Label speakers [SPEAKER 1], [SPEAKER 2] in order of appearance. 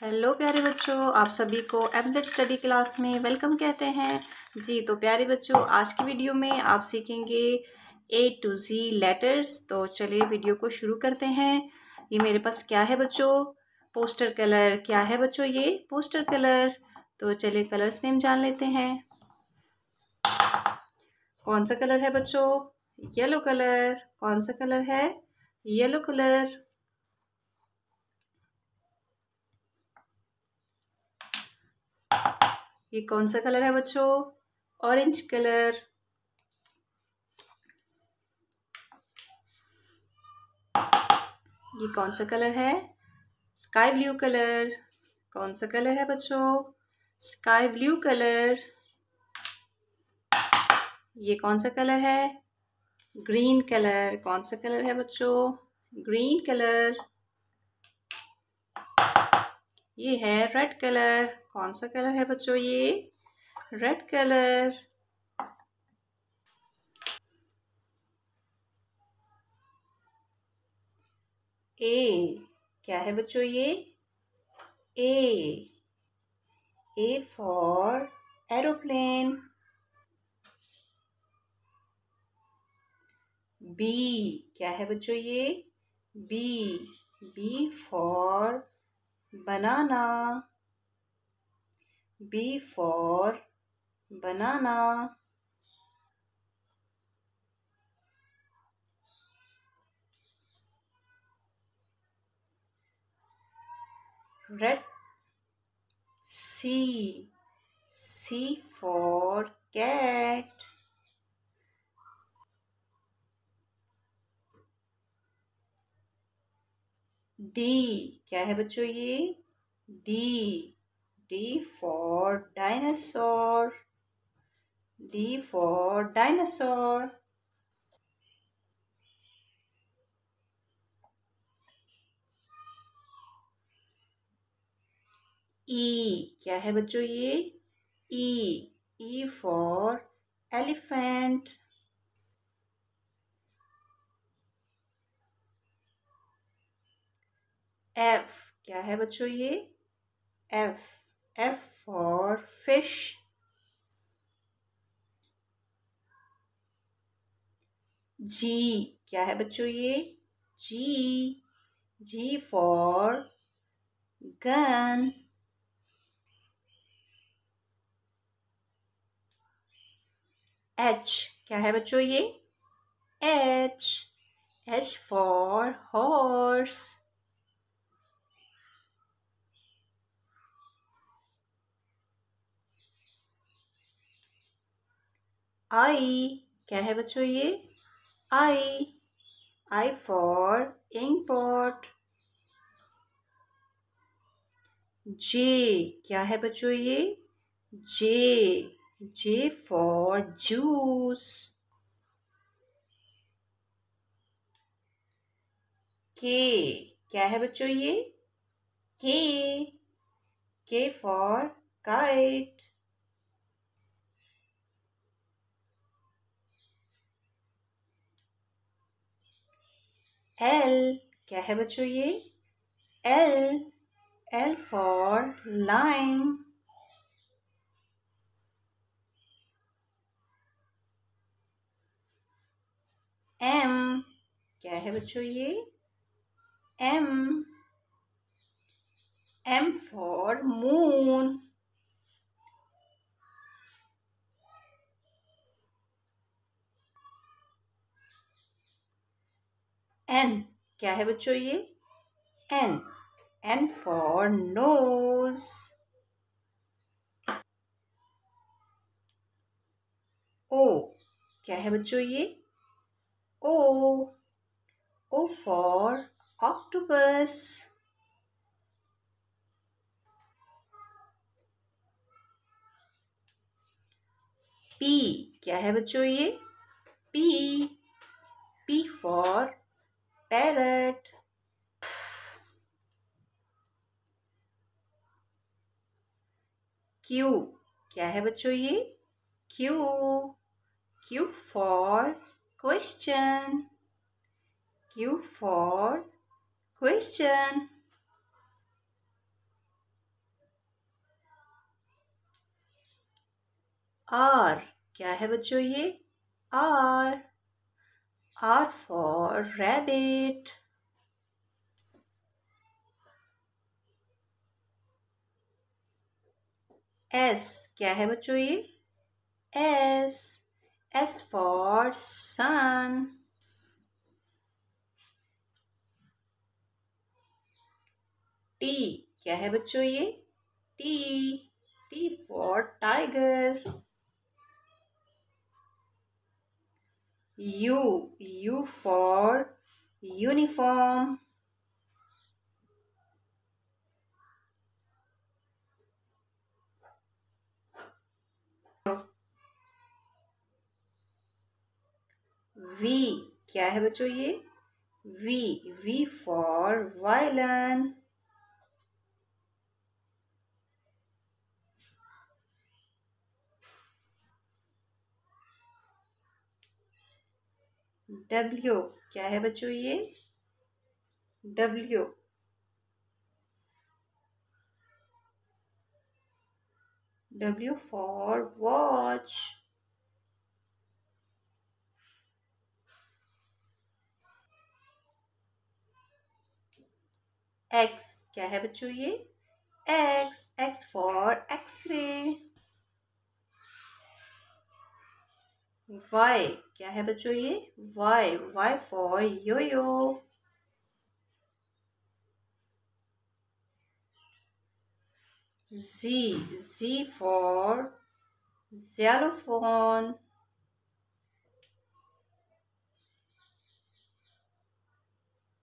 [SPEAKER 1] Hello प्यारे बच्चों, आप सभी को एमजेड स्टडी क्लास में वेलकम कहते हैं। जी तो प्यारे बच्चों, आज की वीडियो में आप सीखेंगे ए टू जी लेटर्स तो चलिए वीडियो को शुरू करते हैं। ये मेरे पास क्या है बच्चों? पोस्टर कलर क्या है बच्चों ये? पोस्टर कलर तो चलिए कलर्स नेम जान लेते हैं। कौन सा कलर है बच्चों? येलो कलर कौन सा कलर है? येलो कलर ये कौन सा कलर है बच्चों? Orange colour. ये कौन सा कलर है? Sky blue colour. कौन सा कलर है बच्चों? Sky blue colour. ये कौन सा कलर है? Green colour. कौन सा कलर है बच्चों? Green colour. ये है रेड कलर कौन सा कलर है बच्चों ये? रेड कलर ए क्या है बच्चों ये? A A for aeroplane B क्या है बच्चों ये? B B for banana B for banana red C C for cat D क्या है बच्चों ये? D D for dinosaur D for dinosaur E क्या है बच्चों ये? E E for elephant F क्या है बच्चों ये? F F for fish G क्या है बच्चों ये? G G for gun H क्या है बच्चों ये? H H for horse I. क्या है बच्चों ये? I. I for ink pot J. क्या है बच्चों ये? J. J for juice. K. क्या है बच्चों ये? के। के फॉर काइट। एल क्या है बच्चों ये? L L for lime M क्या है बच्चों ये? M M for moon N क्या है बच्चों ये? N N for nose O क्या है बच्चों ये? O O for octopus P क्या है बच्चों ये? P P for parrot Q क्या है बच्चों ये? Q Q for question Q for question R क्या है बच्चों ये? R R for rabbit S क्या है बच्चों ये? S S for sun T क्या है बच्चों ये? T T for tiger U U for uniform V क्या है बच्चों ये? V V for violin W क्या है बच्चों ये? W W for watch X क्या है बच्चों ये? X X for X ray Y क्या है बच्चों ये? Y Y for yo yo Z Z for xylophone.